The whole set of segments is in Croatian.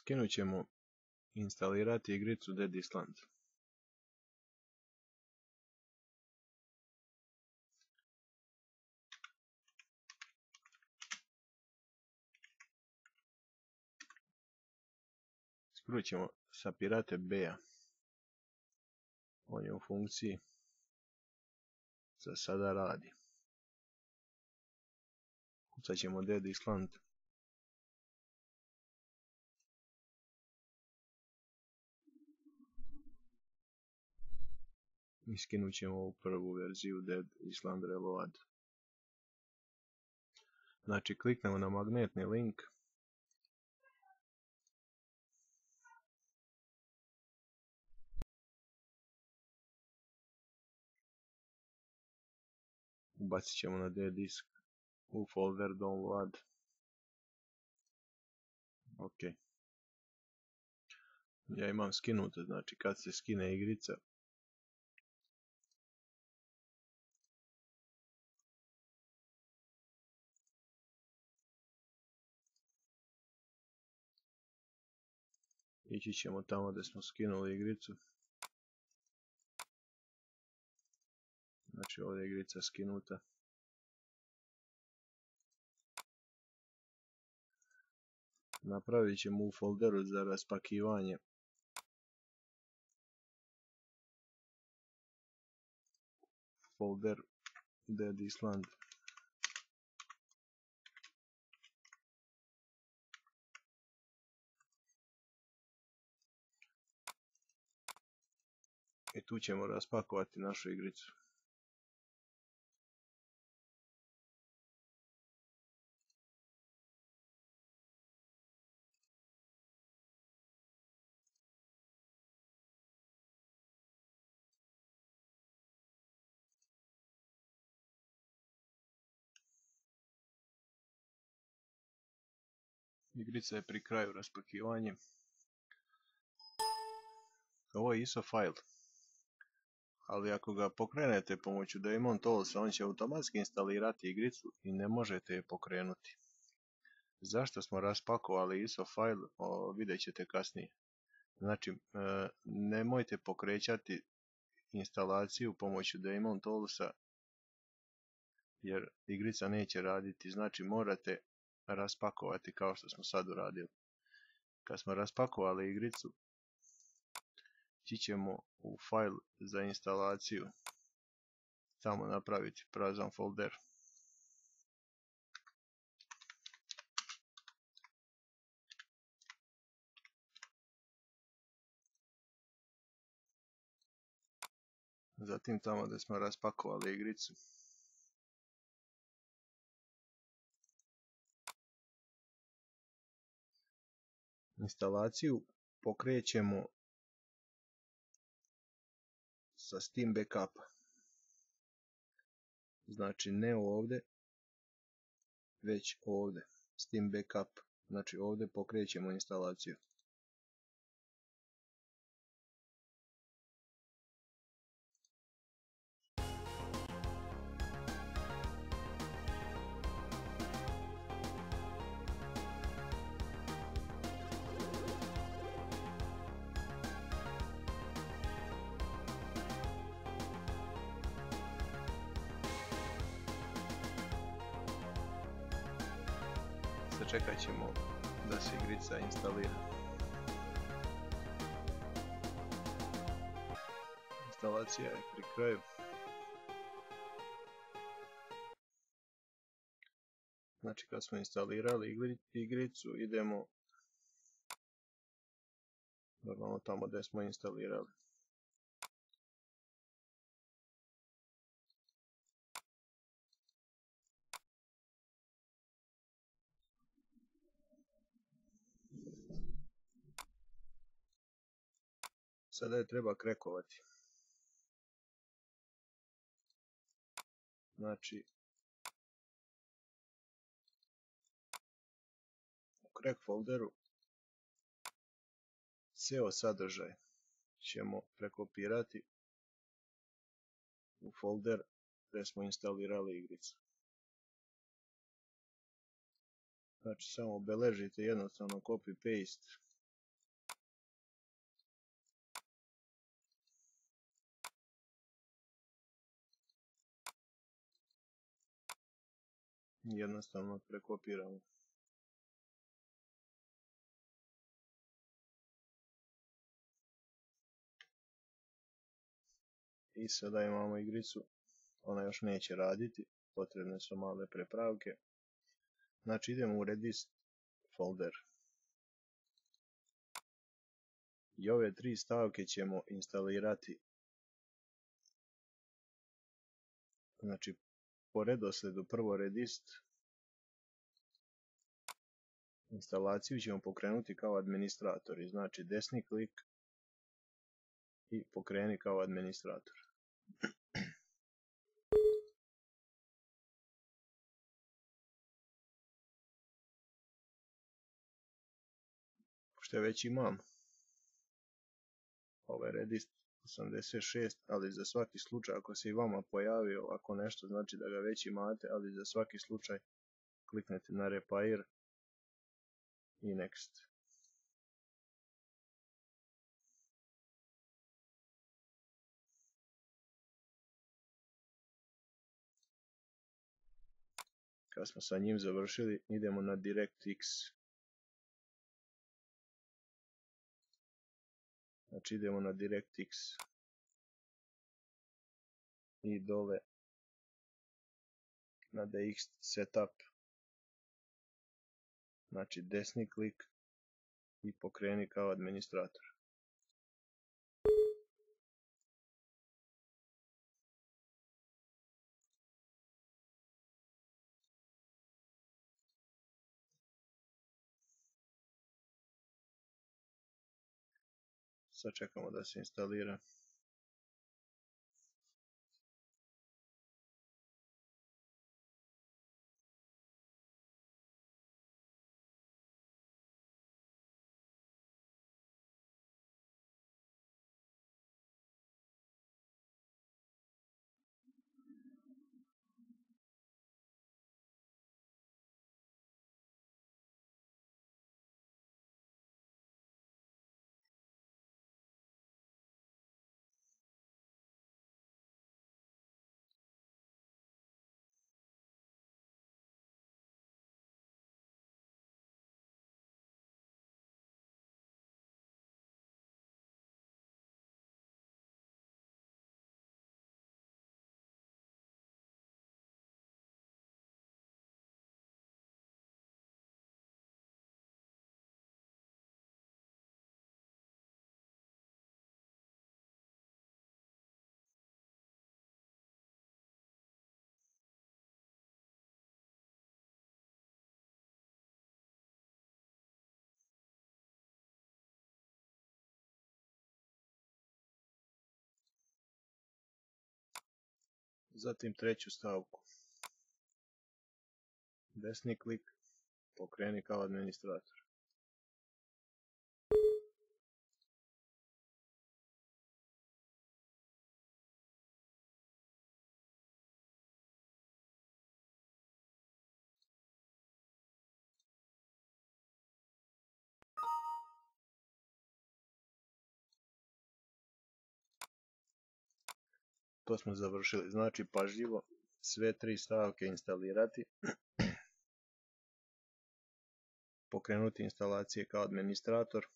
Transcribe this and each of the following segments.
Skinut ćemo instalirati igricu Dead Island. Skinut ćemo sa Pirate B-a. On je u funkciji. Za sada radi. Kucat ćemo Dead Island. I skinut ćemo ovu prvu verziju Dead Island Reload. Znači kliknemo na magnetni link ubacit ćemo na D disk u folder download. Ok. Ja imam skinuto, znači kad se skine igrica, ići ćemo tamo gdje smo skinuli igricu. Znači ovdje je igrica skinuta. Napravit ćemo u folderu za raspakivanje folder Dead Island i tu ćemo raspakovati našu igricu. Igrica je pri kraju raspakivanja. Ovo je ISO file ali ako ga pokrenete pomoću Daemon Toolsa on će automatski instalirati igricu i ne možete je pokrenuti. Zašto smo raspakovali ISO file, vidjet ćete kasnije. Znači, e, nemojte pokrećati instalaciju pomoću Daemon Toolsa jer igrica neće raditi, znači morate raspakovati kao što smo sad uradili. Kad smo raspakovali igricu, ćemo u file za instalaciju. Tamo napraviti prazan folder. Zatim tamo da smo raspakovali igricu. Instalaciju pokrećemo sa Steam backupa. Znači ne ovdje, već ovdje. Steam backup. Znači ovdje pokrećemo instalaciju. Čekat ćemo da se igrica instalira. Instalacija je pri kraju. Znači kad smo instalirali igricu idemo normalno tamo gdje smo instalirali. Sada je treba krekovati. Znači, u crack folderu ceo sadržaj ćemo prekopirati u folder gdje smo instalirali igricu. Znači samo obeležite jednostavno copy jednostavno prekopiramo. I sada imamo igricu, ona još neće raditi, potrebne su male prepravke. Znači idemo u Redis folder. I ove tri stavke ćemo instalirati znači po redosledu prvo redist. Instalaciju ćemo pokrenuti kao administratori, znači desni klik i pokreni kao administrator. Pošto već imam ovaj redist 86, ali za svaki slučaj ako se i vama pojavi ovako nešto znači da ga već imate, ali za svaki slučaj kliknete na Repair i Next. Kad smo sa njim završili, idemo na DirectX. Znači idemo na DirectX i dole na DX Setup. Znači desni klik i pokreni kao administrator. Sad čekamo da se instalira. Zatim treću stavku. Desni klik, pokreni kao administrator. To smo završili. Znači pažljivo sve tri stavke instalirati, pokrenuti instalacije kao administrator.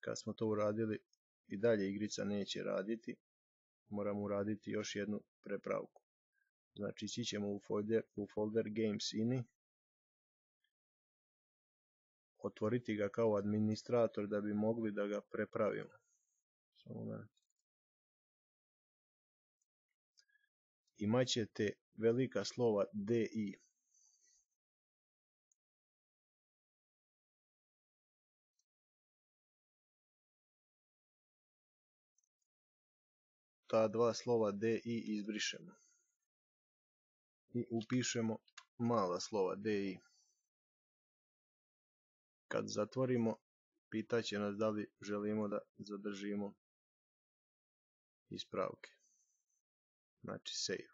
Kad smo to uradili i dalje igrica neće raditi, moramo uraditi još jednu prepravku. Znači ići ćemo u folder, u folder Games ini, otvoriti ga kao administrator da bi mogli da ga prepravimo. Samo imat ćete velika slova DI. Ta dva slova DI izbrišemo i upišemo mala slova DI. Kad zatvorimo, pitaće nas da li želimo da zadržimo ispravke. Znači save.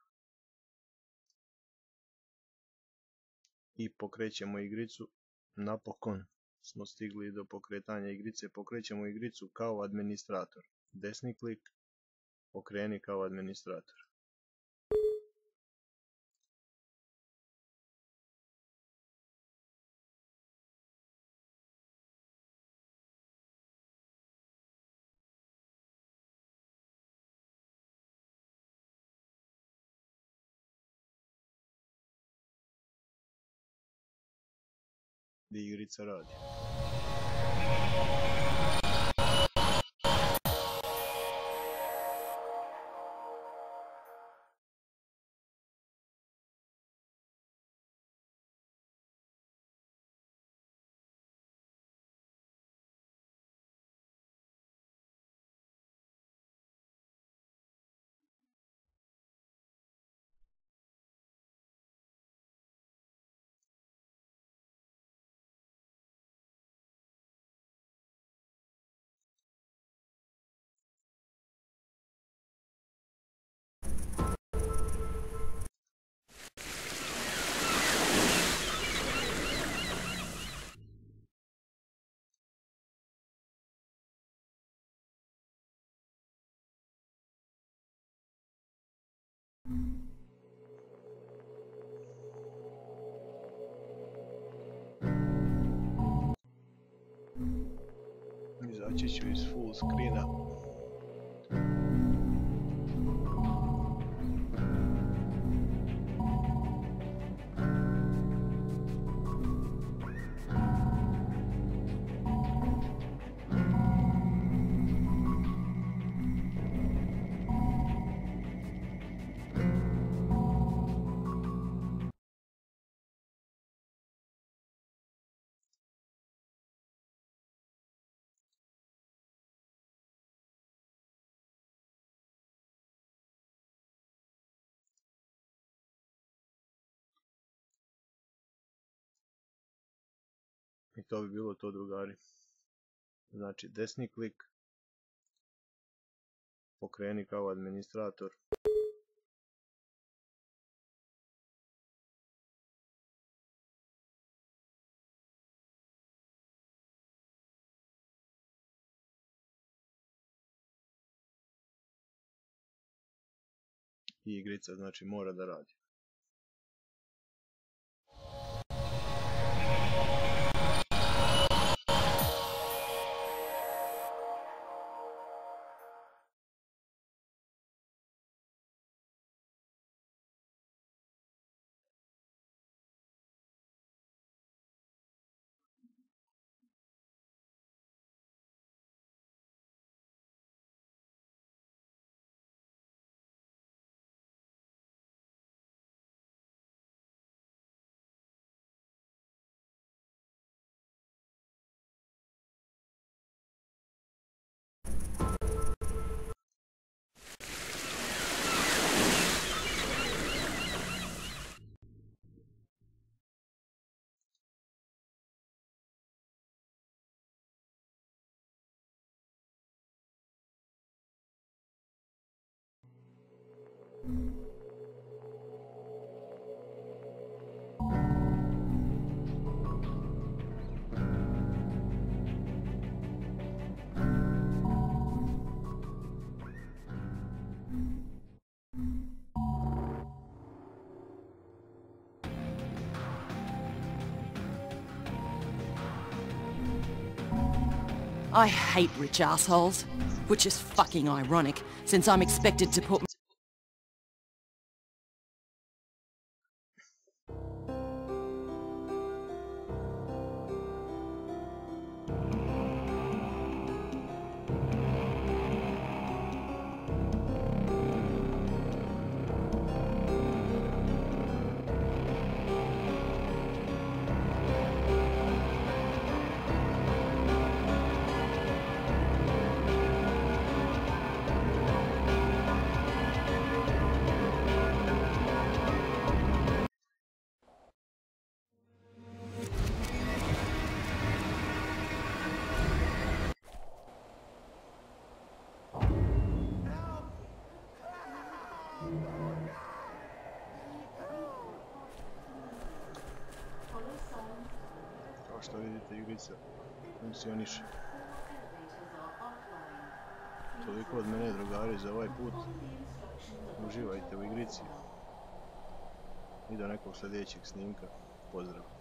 I pokrećemo igricu. Napokon smo stigli do pokretanja igrice. Pokrećemo igricu kao administrator. Desni klik, pokreni kao administrator. Di igrica Use, очищу из full скрина. I to bi bilo to drugari. Znači desni klik, pokreni kao administrator. I igrica znači mora da radi. I hate rich assholes, which is fucking ironic, since I'm expected to put igrica funkcioniše. Toliko od mene drugari za ovaj put. Uživajte u igrici. I do nekog sljedećeg snimka. Pozdrav.